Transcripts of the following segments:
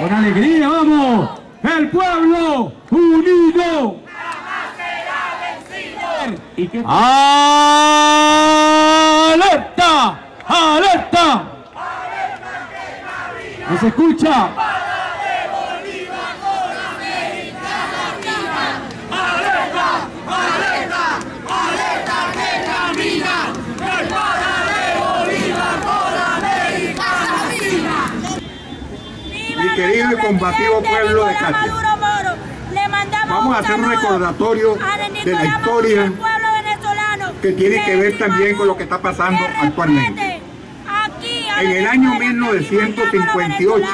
Con alegría, vamos. El pueblo unido. Jamás será vencido. ¿Y qué... ¡Alerta! ¡Alerta! ¡No se escucha! Combativo pueblo de Katia. Vamos a hacer un recordatorio de la historia que tiene que ver también con lo que está pasando actualmente. En el año 1958,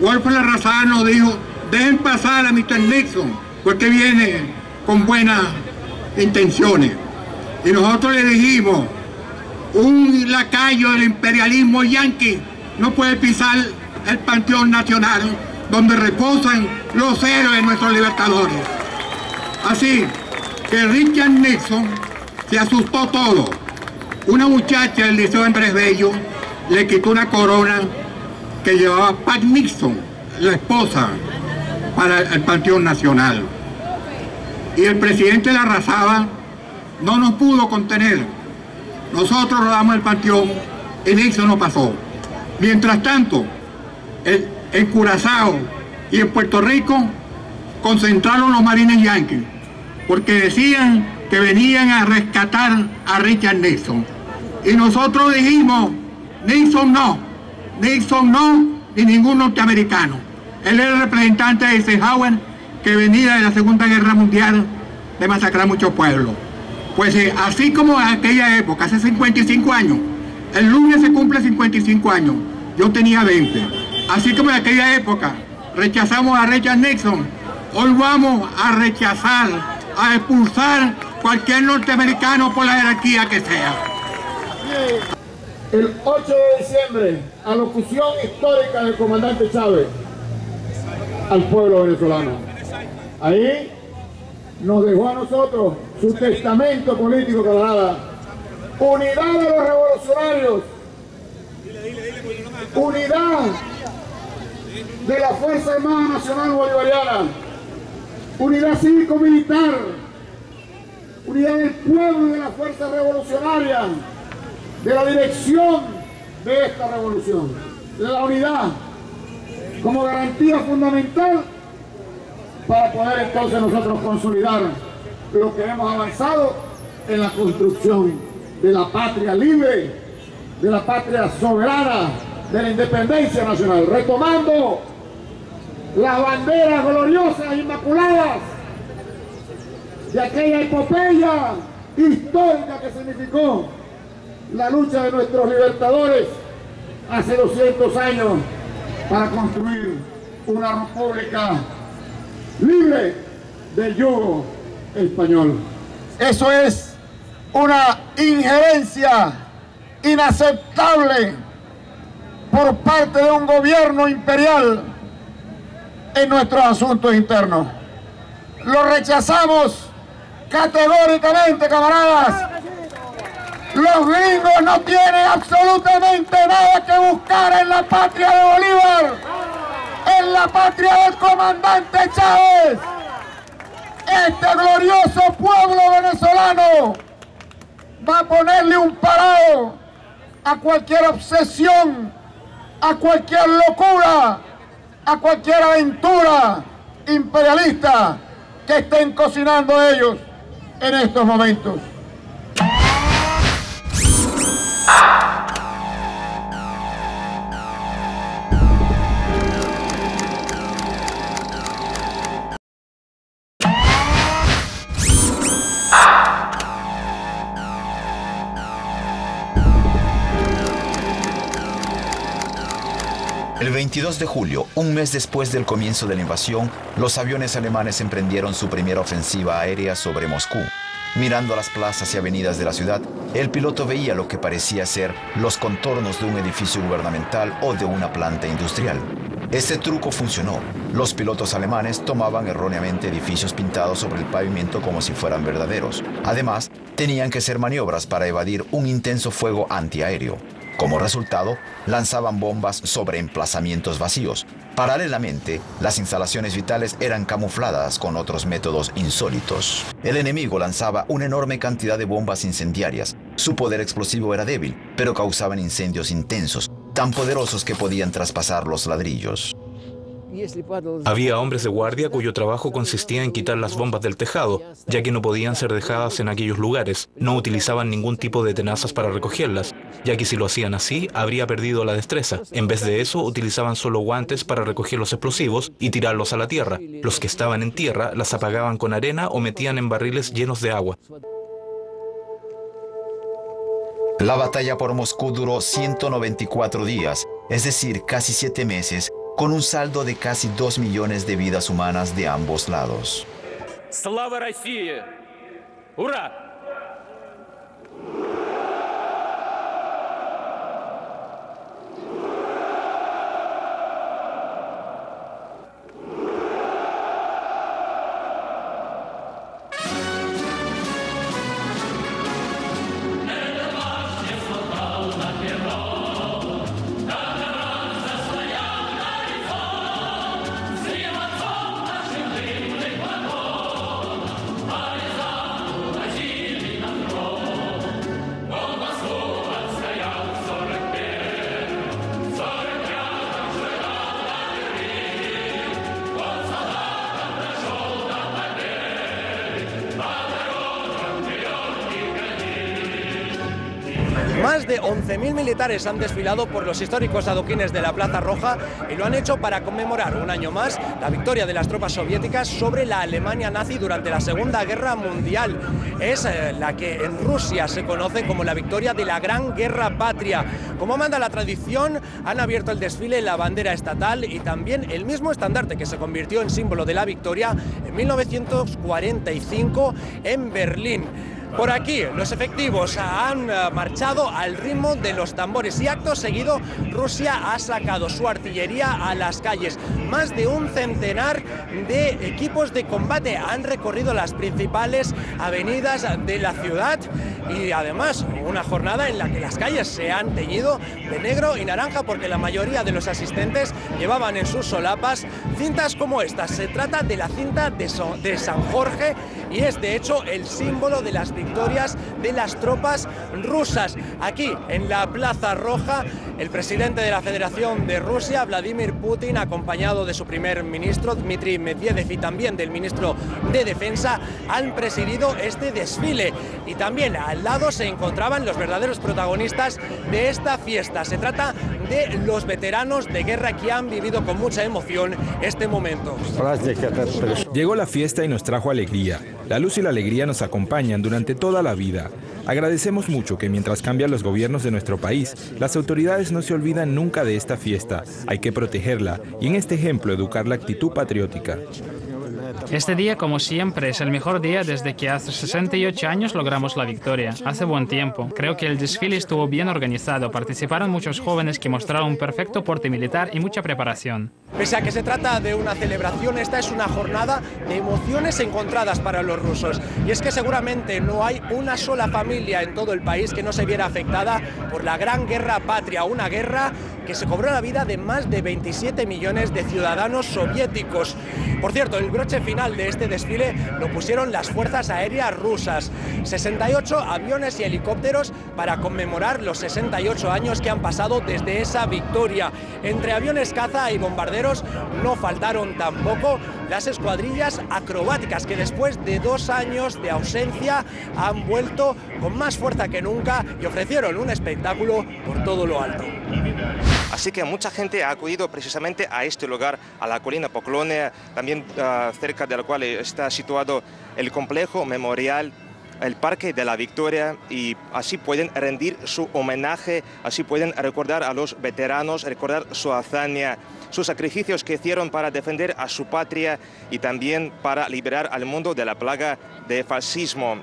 Wolfgang Arrasada nos dijo, dejen pasar a Mr. Nixon, porque viene con buenas intenciones. Y nosotros le dijimos, un lacayo del imperialismo yanqui no puede pisar el Panteón Nacional donde reposan los héroes nuestros libertadores. Así que Richard Nixon se asustó todo. Una muchacha del Liceo Andrés Bello le quitó una corona que llevaba Pat Nixon, la esposa, para el Panteón Nacional. Y el presidente la arrasaba, no nos pudo contener. Nosotros rodamos el panteón y Nixon no pasó. Mientras tanto, el, en Curazao y en Puerto Rico concentraron los marines yanquis porque decían que venían a rescatar a Richard Nixon. Y nosotros dijimos, Nixon no, Nixon no, ni ningún norteamericano. Él era el representante de Eisenhower que venía de la Segunda Guerra Mundial de masacrar muchos pueblos. Pues eh, así como en aquella época, hace 55 años, el lunes se cumple 55 años, yo tenía 20. Así como en aquella época rechazamos a Richard Nixon, hoy vamos a rechazar, a expulsar cualquier norteamericano por la jerarquía que sea. El 8 de diciembre, alocución histórica del comandante Chávez al pueblo venezolano. Ahí nos dejó a nosotros su testamento político, camarada. Unidad de los revolucionarios. Unidad de la Fuerza Armada Nacional Bolivariana. Unidad cívico-militar. Unidad del pueblo y de la Fuerza Revolucionaria. De la dirección de esta revolución. De la unidad como garantía fundamental para poder entonces nosotros consolidar lo que hemos avanzado en la construcción de la patria libre, de la patria soberana, de la independencia nacional, retomando las banderas gloriosas, inmaculadas, de aquella epopeya histórica que significó la lucha de nuestros libertadores hace 200 años para construir una república libre del yugo español. Eso es una injerencia inaceptable por parte de un gobierno imperial en nuestros asuntos internos. Lo rechazamos categóricamente, camaradas. Los gringos no tienen absolutamente nada que buscar en la patria de Bolívar, en la patria del comandante Chávez. Este glorioso pueblo venezolano va a ponerle un parado a cualquier obsesión, a cualquier locura, a cualquier aventura imperialista que estén cocinando ellos en estos momentos. 22 de julio, un mes después del comienzo de la invasión, los aviones alemanes emprendieron su primera ofensiva aérea sobre Moscú. Mirando las plazas y avenidas de la ciudad, el piloto veía lo que parecía ser los contornos de un edificio gubernamental o de una planta industrial. Este truco funcionó. Los pilotos alemanes tomaban erróneamente edificios pintados sobre el pavimento como si fueran verdaderos. Además, tenían que hacer maniobras para evadir un intenso fuego antiaéreo. Como resultado, lanzaban bombas sobre emplazamientos vacíos, Paralelamente, las instalaciones vitales eran camufladas con otros métodos insólitos. El enemigo lanzaba una enorme cantidad de bombas incendiarias. Su poder explosivo era débil, pero causaban incendios intensos, tan poderosos que podían traspasar los ladrillos. Había hombres de guardia cuyo trabajo consistía en quitar las bombas del tejado, ya que no podían ser dejadas en aquellos lugares. No utilizaban ningún tipo de tenazas para recogerlas, ya que si lo hacían así, habría perdido la destreza. En vez de eso, utilizaban solo guantes para recoger los explosivos y tirarlos a la tierra. Los que estaban en tierra las apagaban con arena o metían en barriles llenos de agua. La batalla por Moscú duró 194 días, es decir, casi 7 meses, con un saldo de casi 2 millones de vidas humanas de ambos lados. ¡Slava Rusia! ¡Hurra! De 11.000 militares han desfilado por los históricos adoquines de la Plaza Roja y lo han hecho para conmemorar un año más la victoria de las tropas soviéticas sobre la Alemania nazi durante la Segunda Guerra Mundial. Es eh, la que en Rusia se conoce como la victoria de la Gran Guerra Patria. Como manda la tradición, han abierto el desfile la bandera estatal y también el mismo estandarte que se convirtió en símbolo de la victoria en 1945 en Berlín. Por aquí los efectivos han eh, marchado al ritmo de los tambores y acto seguido Rusia ha sacado su artillería a las calles. Más de un centenar de equipos de combate han recorrido las principales avenidas de la ciudad y además una jornada en la que las calles se han teñido de negro y naranja porque la mayoría de los asistentes llevaban en sus solapas cintas como estas. Se trata de la cinta de, de San Jorge y es de hecho el símbolo de las victorias de las tropas rusas. Aquí en la Plaza Roja, el presidente de la Federación de Rusia, Vladimir Putin, acompañado de su primer ministro, Dmitry Medvedev, y también del ministro de Defensa, han presidido este desfile. Y también al lado se encontraban los verdaderos protagonistas de esta fiesta. Se trata de los veteranos de guerra que han vivido con mucha emoción este momento. Llegó la fiesta y nos trajo alegría. La luz y la alegría nos acompañan durante toda la vida. Agradecemos mucho que mientras cambian los gobiernos de nuestro país, las autoridades no se olvidan nunca de esta fiesta. Hay que protegerla y en este ejemplo educar la actitud patriótica. Este día, como siempre, es el mejor día desde que hace 68 años logramos la victoria. Hace buen tiempo. Creo que el desfile estuvo bien organizado. Participaron muchos jóvenes que mostraron un perfecto porte militar y mucha preparación. Pese a que se trata de una celebración, esta es una jornada de emociones encontradas para los rusos. Y es que seguramente no hay una sola familia en todo el país que no se viera afectada por la gran guerra patria, una guerra que se cobró la vida de más de 27 millones de ciudadanos soviéticos. Por cierto, el broche final de este desfile lo pusieron las fuerzas aéreas rusas. 68 aviones y helicópteros para conmemorar los 68 años que han pasado desde esa victoria. Entre aviones caza y bombarderos no faltaron tampoco las escuadrillas acrobáticas que después de dos años de ausencia han vuelto con más fuerza que nunca y ofrecieron un espectáculo por todo lo alto. Así que mucha gente ha acudido precisamente a este lugar, a la colina Poklone, también ah, cerca del cual está situado el complejo memorial el Parque de la Victoria y así pueden rendir su homenaje, así pueden recordar a los veteranos, recordar su hazaña, sus sacrificios que hicieron para defender a su patria y también para liberar al mundo de la plaga de fascismo.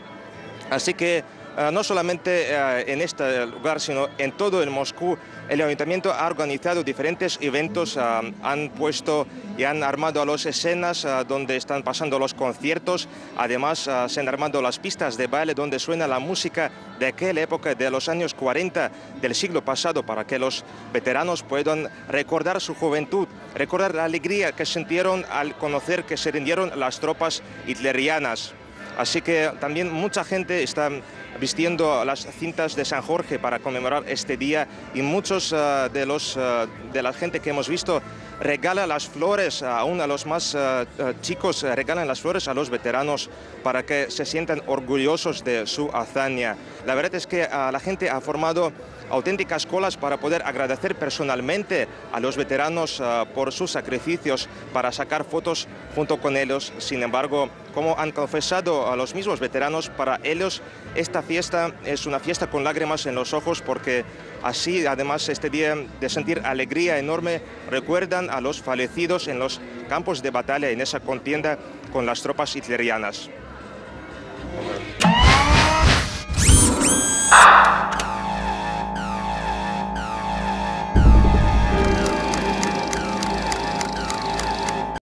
Así que no solamente ah, en este lugar, sino en todo el Moscú, el ayuntamiento ha organizado diferentes eventos, ah, han puesto y han armado a las escenas donde están pasando los conciertos, además se han armado las pistas de baile donde suena la música de aquella época de los años 40 del siglo pasado para que los veteranos puedan recordar su juventud, recordar la alegría que sintieron al conocer que se rindieron las tropas hitlerianas. Así que también mucha gente está vistiendo las cintas de San Jorge para conmemorar este día y muchos eh, de, los, eh, de la gente que hemos visto regala las flores, aún a los más eh, chicos regalan las flores a los veteranos para que se sientan orgullosos de su hazaña. La verdad es que la gente ha formado auténticas colas para poder agradecer personalmente a los veteranos por sus sacrificios, para sacar fotos junto con ellos. Sin embargo, como han confesado a los mismos veteranos, para ellos esta fiesta es una fiesta con lágrimas en los ojos porque así, además, este día de sentir alegría enorme, recuerdan a los fallecidos en los campos de batalla en esa contienda con las tropas hitlerianas.